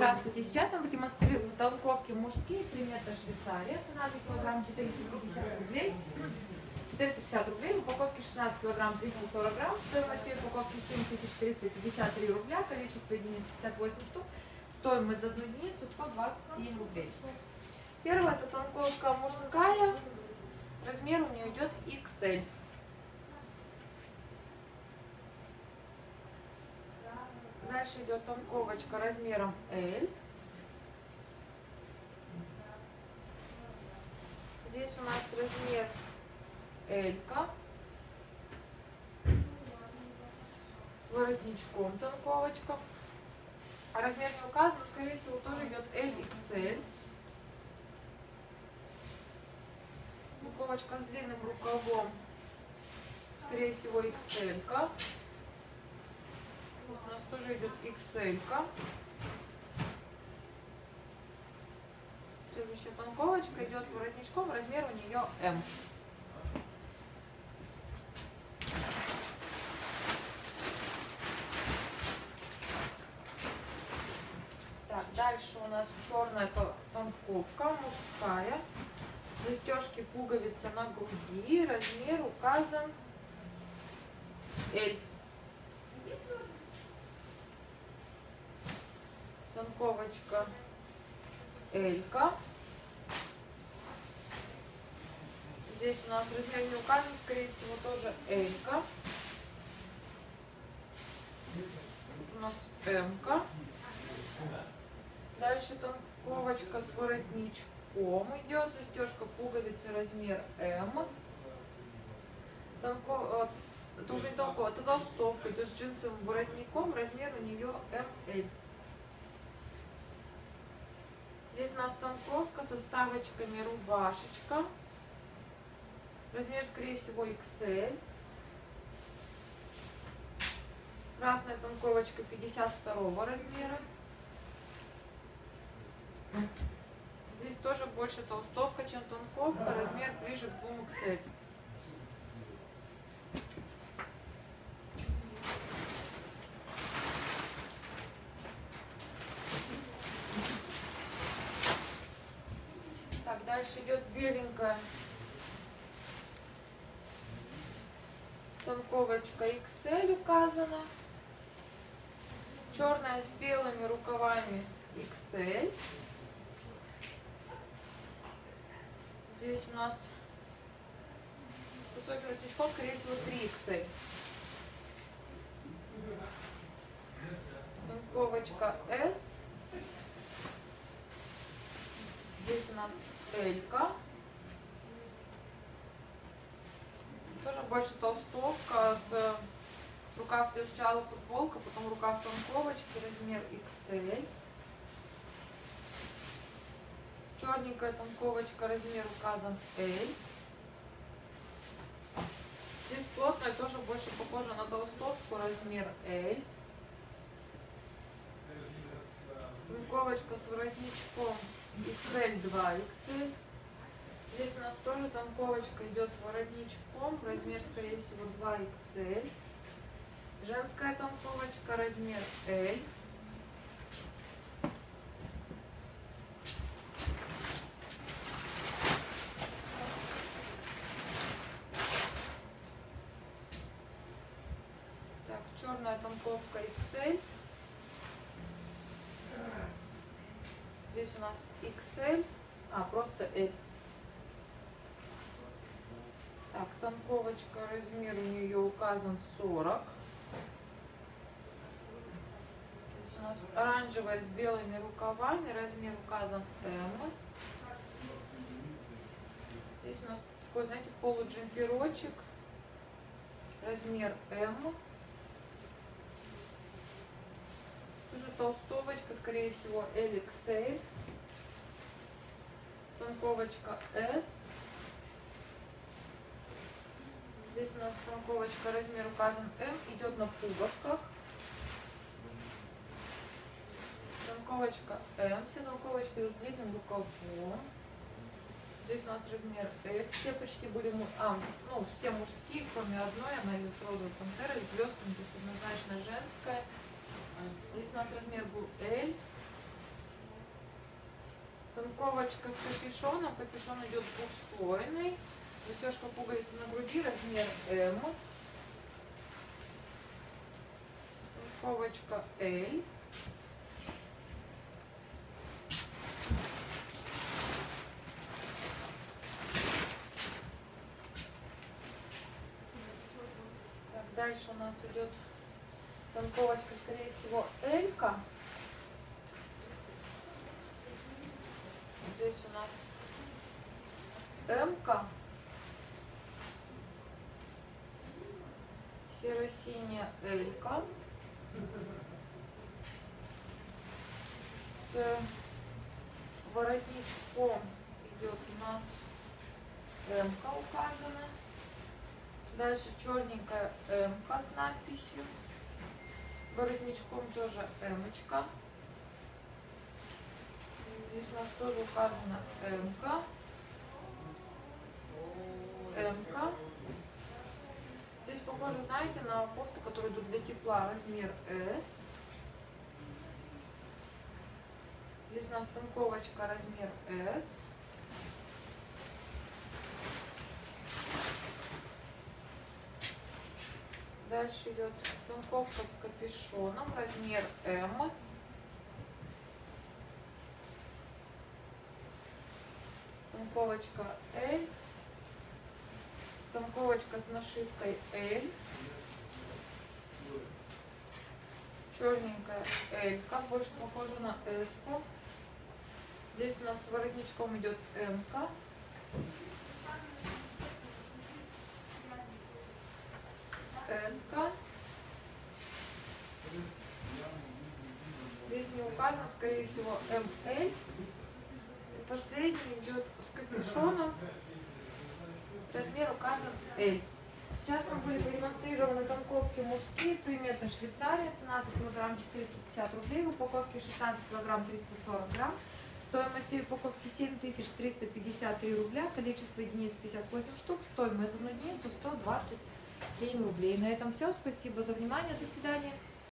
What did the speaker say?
Здравствуйте. Сейчас я вам продемонстрирую толковки мужские, примета Швейцария. Цена за килограмм 450 рублей. 450 рублей, в упаковке 16 килограмм 340 грамм, стоимость всей упаковки 7353 рубля, количество единиц 58 штук, стоимость за одну единицу 127 рублей. Первая это толковка мужская, размер у нее идет XL. Дальше идет тонковочка размером L. Здесь у нас размер L. -ка. С воротничком тонковочка. А размер не указан, скорее всего, тоже идет LXL. Тонковочка с длинным рукавом. Скорее всего, XL. -ка. Тоже идет XL. -ка. Следующая тонковочка идет с воротничком, размер у нее М. Так, дальше у нас черная тонковка, мужская. Застежки пуговицы на груди. Размер указан L. Тонковочка Элька. Здесь у нас размер не указан, скорее всего, тоже Элька. У нас М-ка. Дальше тонковочка с воротничком идет. Застежка пуговицы размер М. Тонко... Это уже не толково, это толстовка. Идет с джинсовым воротником. Размер у нее ML. Тонковка со вставочками рубашечка. Размер, скорее всего, XL. Красная тонковочка 52 размера. Здесь тоже больше толстовка, чем тонковка. Размер ближе к 2 XL. Так, дальше идет беленькая тонковочка XL указана. Черная с белыми рукавами XL. Здесь у нас с высоким воротничком, скорее всего, 3XL. Тонковочка S. Здесь у нас Элька. Тоже больше толстовка с рукав идет сначала футболка, потом рукав тонковочки, размер XL. Черненькая тонковочка, размер указан L. Здесь плотная, тоже больше похожа на толстовку, размер L. Тонковочка с воротничком XL 2 XL. Здесь у нас тоже тонковочка идет с воротничком, размер, скорее всего, 2 XL. Женская тонковочка, размер L. Так, черная тонковка XL. Здесь у нас XL, а просто L. Так, тонковочка, размер у нее указан 40. Здесь у нас оранжевая с белыми рукавами, размер указан M. Здесь у нас такой, знаете, полуджемперочек, размер M. толстовочка, скорее всего, LXL. Тонковочка S. Здесь у нас тонковочка, размер указан М, идет на пуговках. Тонковочка М, все тонковочки с длинным рукавом. Здесь у нас размер F, все почти были, а, ну, все мужские, кроме одной, она идет с розовой пантерой, с блесками, то есть однозначно женская. Здесь у нас размер был L. Танковочка с капюшоном. Капюшон идет двухслойный. Застежка пуговицы на груди, размер М. Танковочка L. Так, дальше у нас идет танковочка, скорее всего, Элька. Здесь у нас М-ка. Серо-синяя Элька. С воротничком идет у нас М-ка указана. Дальше черненькая М-ка с надписью. С воротничком тоже М-очка. Здесь у нас тоже указана МК. МК. Здесь похоже, знаете, на кофту, которая идут для тепла, размер S. Здесь у нас танковочка размер S. Дальше идет танковка с капюшоном, размер М. Танковочка L. Танковочка с нашивкой L. Черненькая L. Как больше похоже на S. -ку. Здесь у нас с воротничком идет М. -ка. -ка. Здесь не указано, скорее всего, МЛ. И последний идет с капюшоном. Размер указан L. Сейчас вам были продемонстрированы танковки мужские, 3 метра Швейцария, цена за килограмм 450 рублей, в упаковке 16 килограмм 340 грамм. Стоимость всей упаковки 7353 рубля, количество единиц 58 штук, стоимость за одну единицу 127 рублей. На этом все, спасибо за внимание, до свидания.